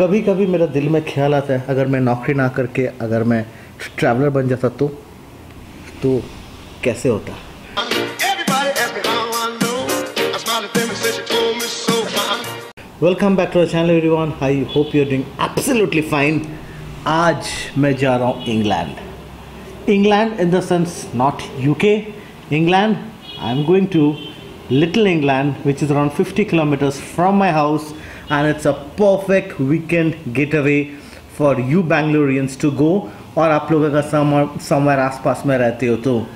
कभी कभी मेरा दिल में ख्याल आता है अगर मैं नौकरी ना करके अगर मैं ट्रैवलर बन जाता तो तो कैसे होता. Welcome back to channel everyone I hope you are doing absolutely fine आज मैं जा रहा हूँ England England in the sense not UK England I am going to little England which is around 50 kilometres from my house it's a perfect weekend get away for you Bangaloreans to go और आप लोग अगर somewhere आसपास में रहते हो तो।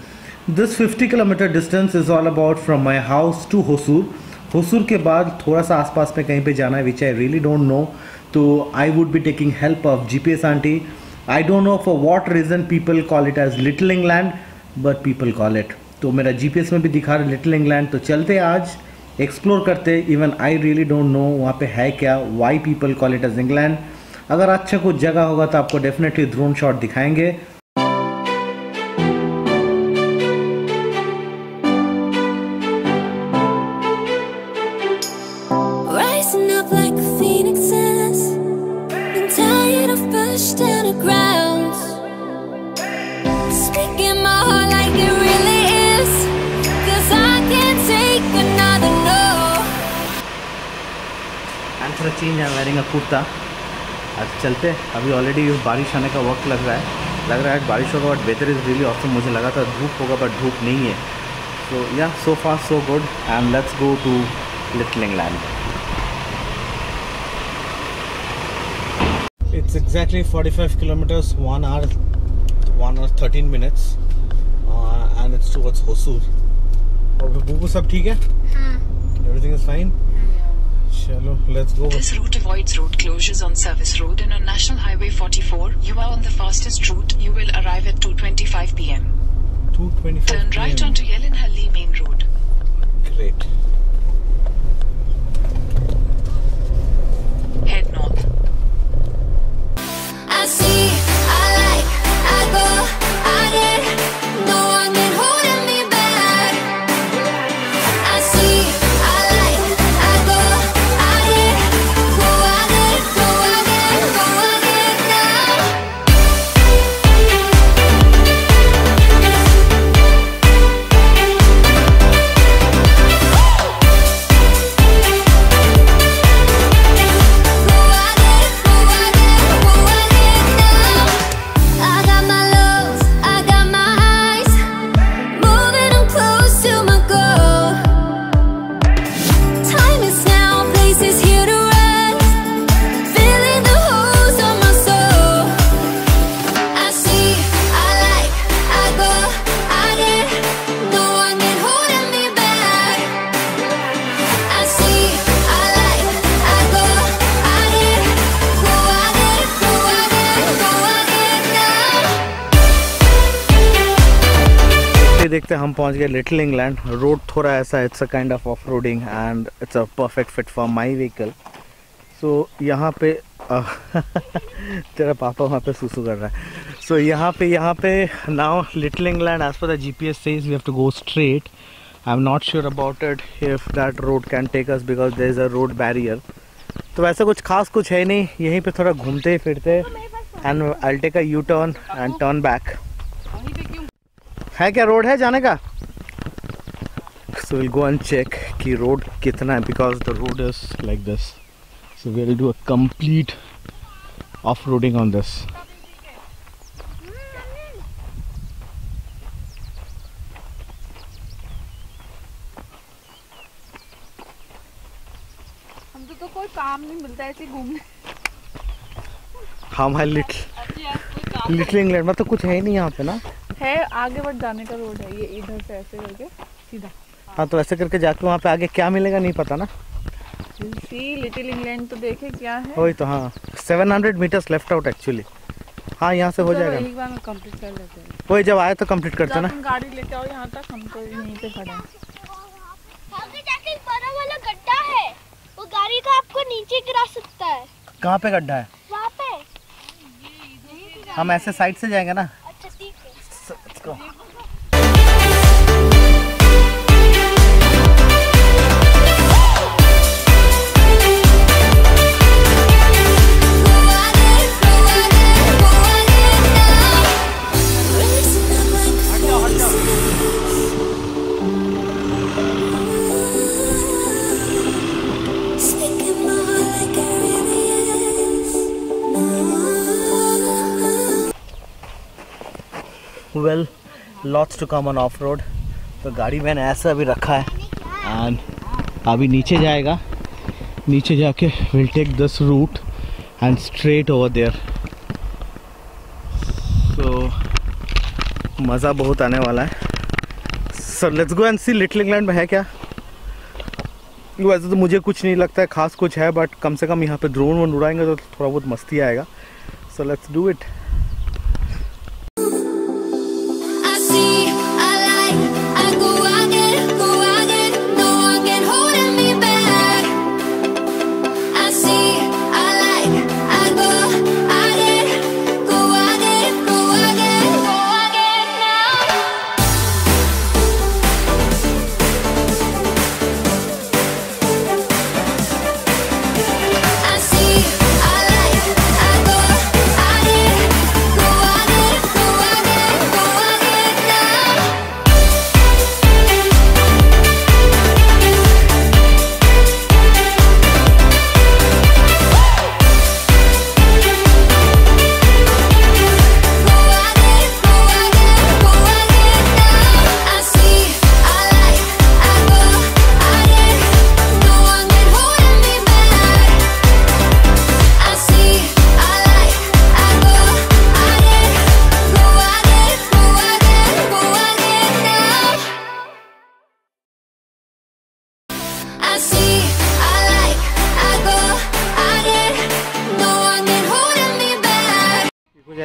This 50 kilometre distance is all about from my house to Hosur Hosur के बाद थोड़ा सा आसपास में कहीं पे जाना है which I really don't know तो I would be taking help of G P S aunty I don't know for what reason people call it as little England but people call it तो मेरा जी P S में भी दिखा रहा है little England तो चलते आज। एक्सप्लोर करते even I really don't know वहाँ पे है क्या why people call it as England अगर अच्छा कुछ जगह होगा तो आपको डेफिनेटली ड्रोन शॉट दिखाएँगे। Change I wearing a kurta आज चलते अभी ऑलरेडी बारिश आने का वक्त लग रहा है। लग रहा है बारिश होगा बट बेहतर इज़ रियली ऑसम मुझे लगा था धूप होगा बट धूप नहीं है। So yeah so far so good and let's go to little England It's exactly 45 kilometers, 1 hour, 1 hour 13 minutes, uh, and it's towards Hosur. और बुबू सब ठीक है? Everything is fine? चलो let's go. This route avoids road closures on Service Road and on National Highway 44. You are on the fastest route. You will arrive at 2:25 p.m. 225 Turn right PM. onto Yelenhalli Main Road. Great. देखते हम पहुँच गए little England road थोड़ा ऐसा it's a kind of off roading and it's a perfect fit for my vehicle so यहाँ पे तेरा पापा वहाँ पे सुसु कर रहा है। सो so, यहाँ पे यहाँ पे now little England as per the G P S says we have to go straight I am not sure about it if that road can take us because there is a road barrier तो वैसा कुछ खास कुछ है नहीं यहीं पे थोड़ा घूमते फिरते and I take a U turn and turn back है क्या रोड है जाने का? So will go and check कि रोड कितना है because the road is like this so we will do a complete off roading on this हमको तो कोई काम नहीं मिलता ऐसे घूमने। लिटिल यार कोई काम लिटिल इंग्लैंड में तो कुछ है ही नहीं यहाँ पे ना। है आगे बढ़ जाने का रोड है ये इधर से ऐसे करके सीधा। हाँ तो ऐसे करके जाके वहाँ पे आगे क्या मिलेगा नहीं पता ना। सी लिटिल इंग्लैंड तो देखे क्या है। वही तो हाँ। 700 मीटर्स लेफ़्ट आउट एक्चुअली हाँ यहाँ से हो जाएगा। एक बार में कंप्लीट कर लेते हैं। वही जब आए तो कंप्लीट करते ना। गाड़ी लेके आओ यहाँ तक हम तो यहीं पे खड़े हैं। आगे जाके एक बड़ा वाला गड्ढा है। वो गाड़ी को आपको नीचे गिरा सकता है। कहाँ पे गड्ढा है? वहाँ पे। हम ऐसे साइड से जाएँगे ना। go. well lots to come on off road तो गाड़ी मैंने ऐसा अभी रखा है। एंड अभी नीचे जाएगा। नीचे जाके will take this route and straight over there so मज़ा बहुत आने वाला है। Sir let's go and see little England में है क्या? वैसे तो मुझे कुछ नहीं लगता है, खास कुछ है बट कम से कम यहाँ पे ड्रोन वोन उड़ाएँगे तो थोड़ा बहुत मस्ती आएगा। सो लेट्स डू इट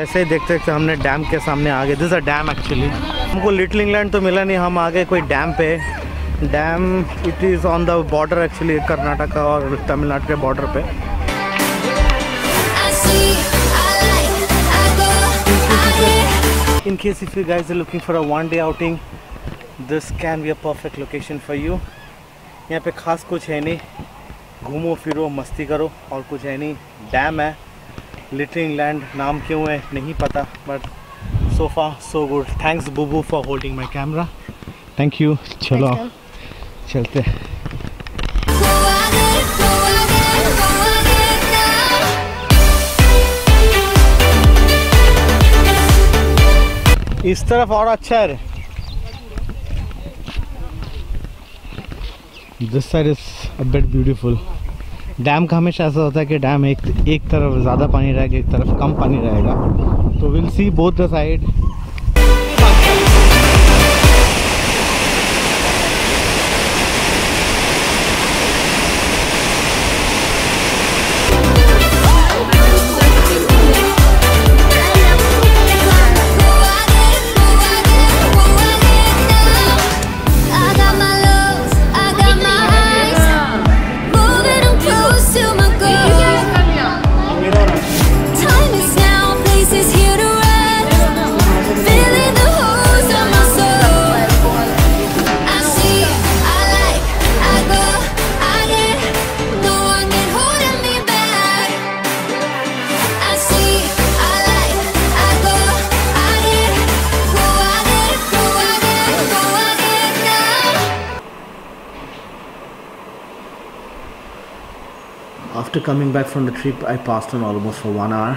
ऐसे ही देखते देखते हमने डैम के सामने आ गए। दिस अ डैम एक्चुअली हमको लिटिल इंग्लैंड तो मिला नहीं हम आ गए कोई डैम पे। Dam it is on the border actually Karnataka और तमिलनाडु के बॉर्डर पे। In case if you guys are looking for a one day outing this can be a perfect location for you यहाँ पे खास कुछ है नहीं। घूमो फिरो मस्ती करो और कुछ है नहीं। डैम है। लिटिल इंग्लैंड नाम क्यों है नहीं पता but so far so good thanks बुबू for holding my camera thank you चलो चलते. इस तरफ़ और अच्छा है this side is a bit beautiful dam का हमेशा ऐसा होता है कि डैम एक एक तरफ़ ज़्यादा पानी रहेगा, एक तरफ़ कम पानी रहेगा। तो will see both the side after coming back from the trip I passed on almost for one hour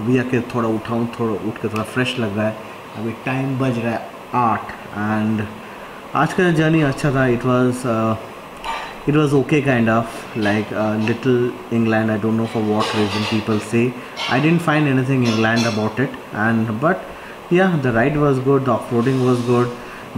अभी आके थोड़ा उठाऊँ थोड़ा उठ के थोड़ा फ्रेश लग रहा है अभी टाइम बज रहा है आठ एंड आज का जर्नी अच्छा था it was it was okay kind of like little England I don't know for what reason people say I didn't find anything England about it and but yeah the ride was good the off-roading was good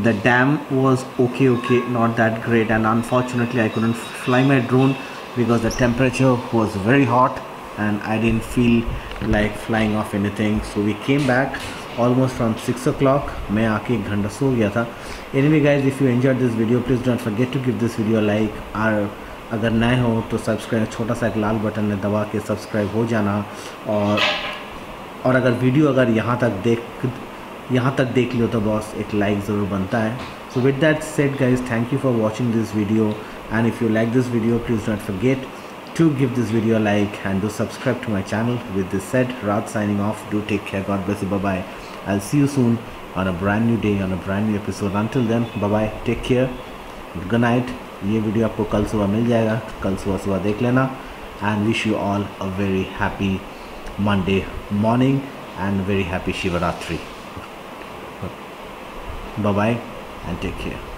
the dam was okay okay not that great and unfortunately i couldn't fly my drone Because the temperature was very hot and i didn't feel like flying off anything so we came back almost from 6 o'clock मैं आके एक घंटा सो गया था anyway guys if you enjoyed this video please don't forget to give this video a like और अगर नए हो तो सब्सक्राइब छोटा सा एक लाल बटन है दबा के सब्सक्राइब हो जाना और और अगर वीडियो अगर यहाँ तक देख यहाँ तक देख लियो तो बॉस एक लाइक ज़रूर बनता है so with that said guys thank you for watching this video And if you like this video please don't forget to give this video a like and do subscribe to my channel with this said Raj signing off do take care god bless you bye bye I'll see you soon on a brand new day on a brand new episode until then bye bye take care good night ये video आपको कल सुबह मिल जाएगा कल सुबह सुबह देख लेना and wish you all a very happy Monday morning and very happy Shivaratri Bye bye and take care.